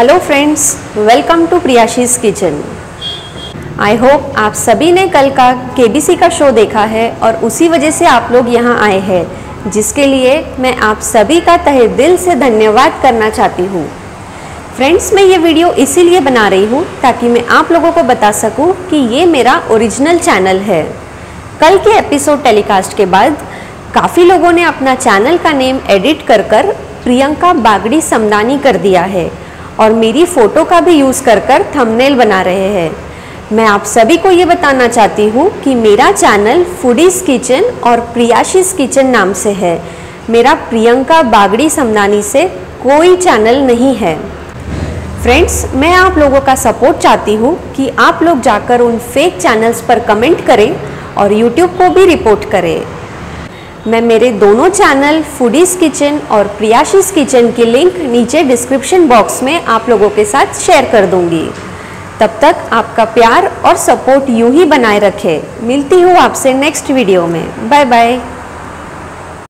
Hello friends welcome to Priyashi's kitchen I hope आप सभी ने कल का केबीसी का शो देखा है और उसी वजह से आप लोग यहाँ आए हैं, जिसके लिए मैं आप सभी का तहे दिल से धन्यवाद करना चाहती हूँ। फ्रेंड्स मैं ये वीडियो इसीलिए बना रही हूँ ताकि मैं आप लोगों को बता सकूँ कि ये मेरा ओरिजिनल चैनल है। कल के एपिसोड टेलीकास्ट के बाद काफ़ी लोगों ने अपना चैनल का नेम एडिट कर कर प्रियंका बागड़ी समदानी कर दिया है। और मेरी फ़ोटो का भी यूज़ कर कर थंबनेल बना रहे हैं। मैं आप सभी को ये बताना चाहती हूँ कि मेरा चैनल फूडीज़ किचन और प्रियाशीज किचन नाम से है। मेरा प्रियंका बागड़ी समदानी से कोई चैनल नहीं है। फ्रेंड्स, मैं आप लोगों का सपोर्ट चाहती हूँ कि आप लोग जाकर उन फेक चैनल्स पर कमेंट करें और यूट्यूब को भी रिपोर्ट करें। मैं मेरे दोनों चैनल फूडीज़ किचन और प्रियाशीज किचन की लिंक नीचे डिस्क्रिप्शन बॉक्स में आप लोगों के साथ शेयर कर दूँगी। तब तक आपका प्यार और सपोर्ट यूँ ही बनाए रखें। मिलती हूँ आपसे नेक्स्ट वीडियो में। Bye bye.